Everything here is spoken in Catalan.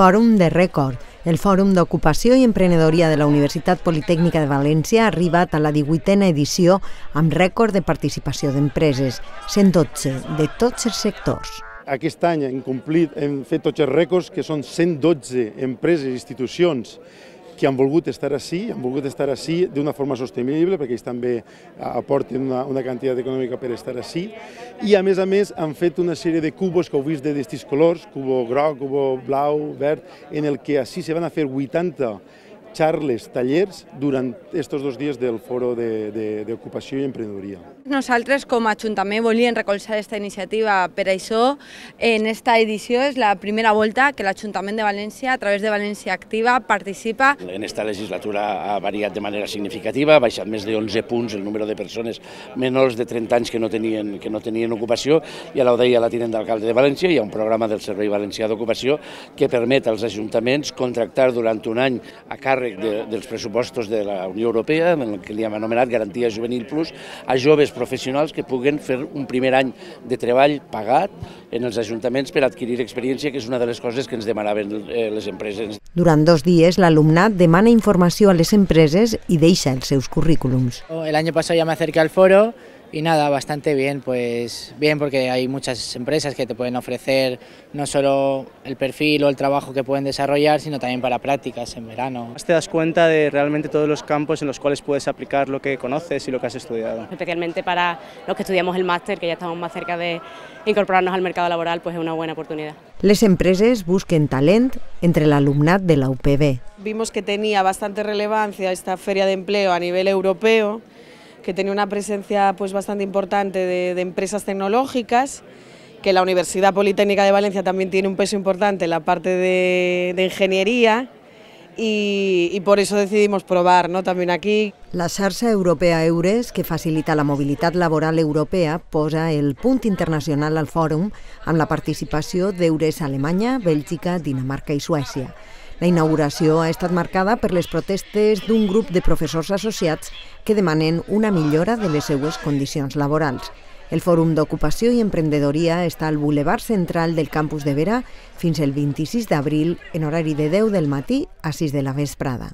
Fòrum de Rècord. El Fòrum d'Ocupació i Emprenedoria de la Universitat Politècnica de València ha arribat a la 18a edició amb rècord de participació d'empreses, 112 de tots els sectors. Aquest any hem complit, hem fet tots els rècords, que són 112 empreses i institucions que han volgut estar així, han volgut estar així d'una forma sostenible, perquè ells també aporten una, una quantitat econòmica per estar així, i a més a més han fet una sèrie de cubos que heu vist de distints colors, cubo groc, cubo blau, verd, en el que així se van a fer 80 xarles, tallers, durant aquests dos dies del Foro d'Ocupació de, de, i Emprenedoria. Nosaltres, com a Ajuntament, volíem recolzar aquesta iniciativa. Per això, en esta edició és la primera volta que l'Ajuntament de València, a través de València Activa, participa. En esta legislatura ha variat de manera significativa, ha baixat més de 11 punts el número de persones menors de 30 anys que no tenien, que no tenien ocupació, i a ho deia la tinent d'alcalde de València, hi ha un programa del Servei Valencià d'Ocupació que permet als ajuntaments contractar durant un any a càrrec càrrec de, dels pressupostos de la Unió Europea, en el que li hem anomenat Garantia Juvenil Plus, a joves professionals que puguen fer un primer any de treball pagat en els ajuntaments per adquirir experiència, que és una de les coses que ens demanaven eh, les empreses. Durant dos dies, l'alumnat demana informació a les empreses i deixa els seus currículums. El any passat ja m'acerqué al foro Y nada, bastante bien, pues bien porque hay muchas empresas que te pueden ofrecer no solo el perfil o el trabajo que pueden desarrollar, sino también para prácticas en verano. Te das cuenta de realmente todos los campos en los cuales puedes aplicar lo que conoces y lo que has estudiado. Especialmente para los que estudiamos el máster, que ya estamos más cerca de incorporarnos al mercado laboral, pues es una buena oportunidad. Les empreses busquen talent entre l'alumnat de la UPB. Vimos que tenía bastante relevancia esta feria de empleo a nivel europeo, que tenía una presencia pues, bastante importante de, de empresas tecnológicas, que la Universidad Politécnica de Valencia también tiene un peso importante en la parte de, de ingeniería y, y, por eso decidimos probar ¿no? también aquí. La xarxa europea EURES, que facilita la mobilitat laboral europea, posa el punt internacional al fòrum amb la participació d'EURES Alemanya, Bèlgica, Dinamarca i Suècia. La inauguració ha estat marcada per les protestes d'un grup de professors associats que demanen una millora de les seues condicions laborals. El Fòrum d'Ocupació i Emprendedoria està al Boulevard Central del campus de Vera fins el 26 d'abril en horari de 10 del matí a 6 de la vesprada.